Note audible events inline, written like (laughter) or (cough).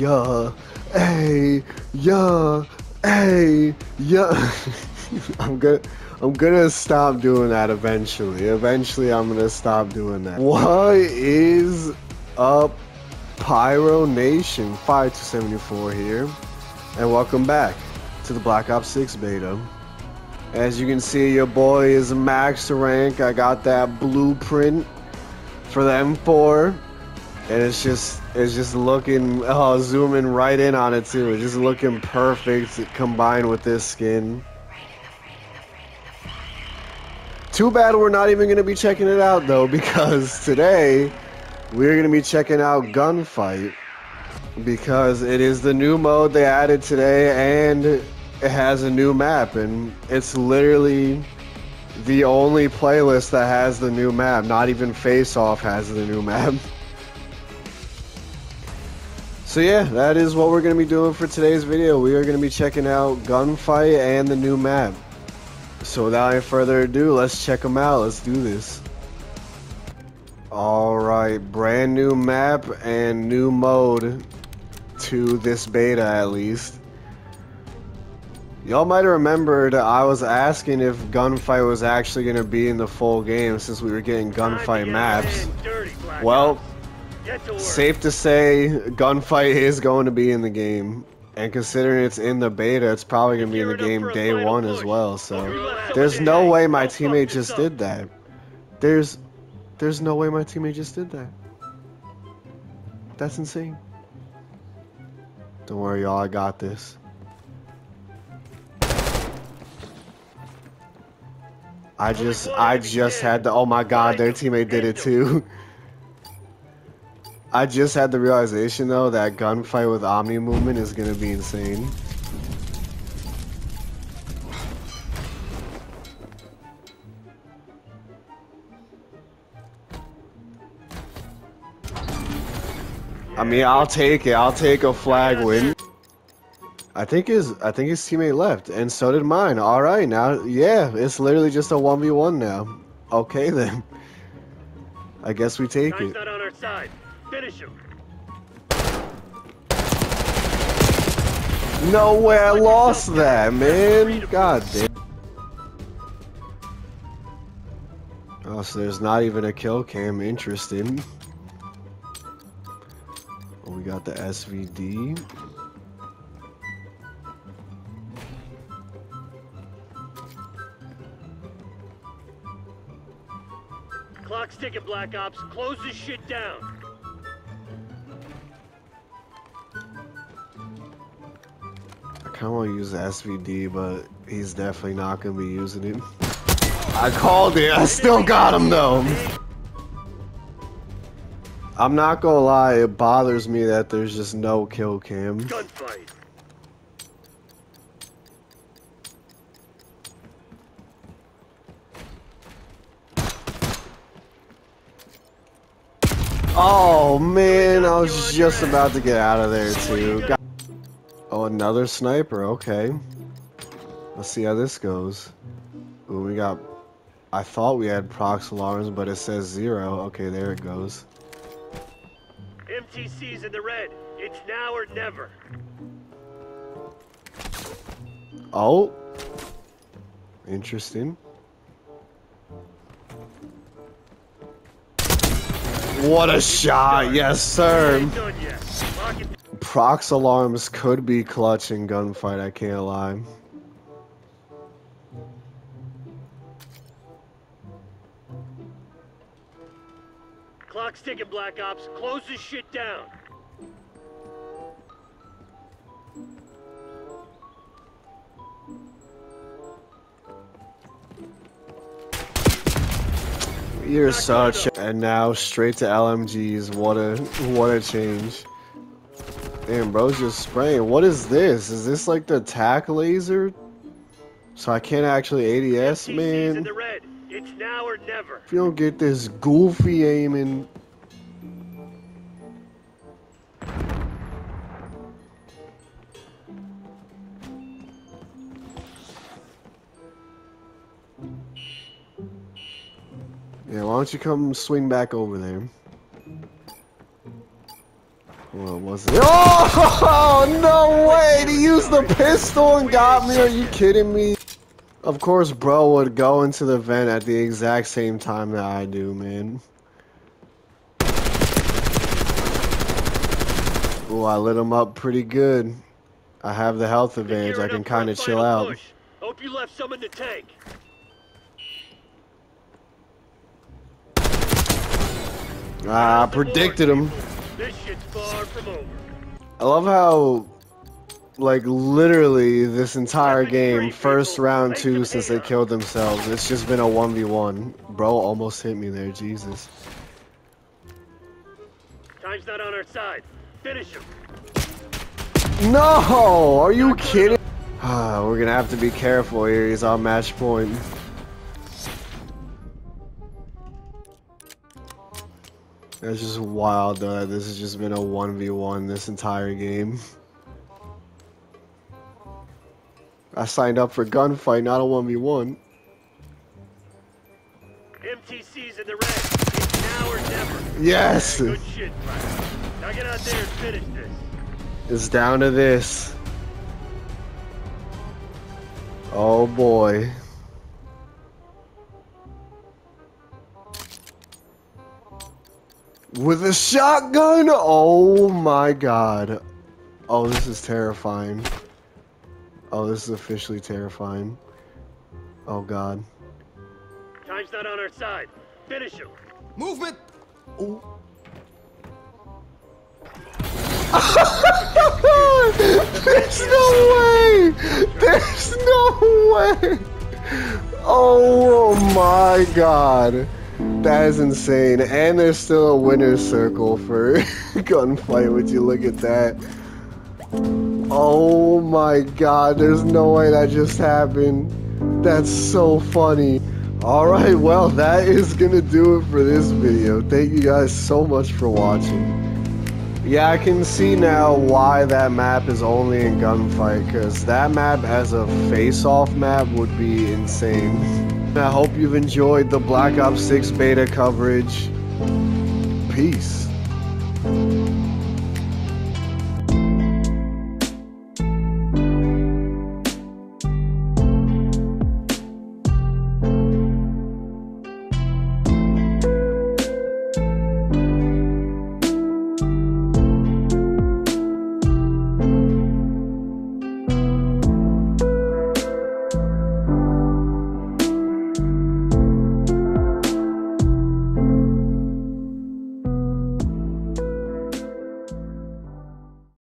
yeah, hey, yeah, hey, yeah. (laughs) I'm gonna, I'm gonna stop doing that eventually. Eventually, I'm gonna stop doing that. What is up, Pyro Nation? Fire274 here, and welcome back to the Black Ops 6 beta. As you can see, your boy is max rank. I got that blueprint for the M4 and it's just it's just looking oh zooming right in on it too. It's just looking perfect combined with this skin. Too bad we're not even going to be checking it out though because today we're going to be checking out gunfight because it is the new mode they added today and it has a new map and it's literally the only playlist that has the new map. Not even face off has the new map (laughs) So yeah, that is what we're going to be doing for today's video. We are going to be checking out Gunfight and the new map. So without any further ado, let's check them out. Let's do this. Alright, brand new map and new mode to this beta at least. Y'all might have remembered I was asking if Gunfight was actually going to be in the full game since we were getting Gunfight maps. Well, Safe to say, gunfight is going to be in the game. And considering it's in the beta, it's probably going to be in the game day one as well. So there's no way my teammate just did that. There's there's no way my teammate just did that. That's insane. Don't worry, y'all. I got this. I just I just had to. Oh my God, their teammate did it too. (laughs) I just had the realization though that gunfight with Omni movement is gonna be insane. I mean, I'll take it. I'll take a flag win. I think his I think his teammate left, and so did mine. All right, now yeah, it's literally just a one v one now. Okay (laughs) then. I guess we take it. Finish him. No way I lost that, man. God damn. Oh, so there's not even a kill cam. Interesting. Oh, we got the SVD. Clock's ticking, Black Ops. Close this shit down. Kind of want to use the SVD, but he's definitely not going to be using it. I called it. I still got him, though. I'm not going to lie. It bothers me that there's just no kill cam. Gunfight. Oh man, I was just about to get out of there too. God Oh, another sniper. Okay. Let's see how this goes. Ooh, we got... I thought we had prox alarms, but it says zero. Okay, there it goes. MTC's in the red. It's now or never. Oh. Interesting. What a shot. Yes, sir prox alarms could be clutch in gunfight, I can't lie. Clock's ticking, Black Ops. Close this shit down. You're such and now straight to LMGs. What a what a change. Damn, bro's just spraying. What is this? Is this like the attack laser? So I can't actually ADS, man. It's now or never. If you don't get this goofy aiming. Yeah, why don't you come swing back over there? What was it? Oh, (laughs) no way! He used the pistol and got me. Are you kidding me? Of course, bro would go into the vent at the exact same time that I do, man. Oh, I lit him up pretty good. I have the health advantage. I can kind of chill out. Push. Hope you left some in the tank. Ah, I predicted him. I love how, like, literally this entire game, first round two since they killed themselves, it's just been a 1v1. Bro almost hit me there, Jesus. Time's not on our side. Finish him. No! Are you kidding? (sighs) We're gonna have to be careful here. He's on match point. That's just wild though that this has just been a 1v1 this entire game. I signed up for gunfight, not a 1v1. MTC's in the red. It's now or never. Yes! Good shit, Now get out there and finish this. It's down to this. Oh boy. With a shotgun? Oh my god. Oh, this is terrifying. Oh, this is officially terrifying. Oh god. Time's not on our side. Finish him. Movement! Ooh. (laughs) There's no way! There's no way! Oh my god. That is insane. And there's still a winner's circle for (laughs) gunfight. Would you look at that? Oh my god, there's no way that just happened. That's so funny. Alright, well, that is gonna do it for this video. Thank you guys so much for watching. Yeah, I can see now why that map is only in gunfight, because that map as a face-off map would be insane. I hope you've enjoyed the Black Ops 6 beta coverage. Peace.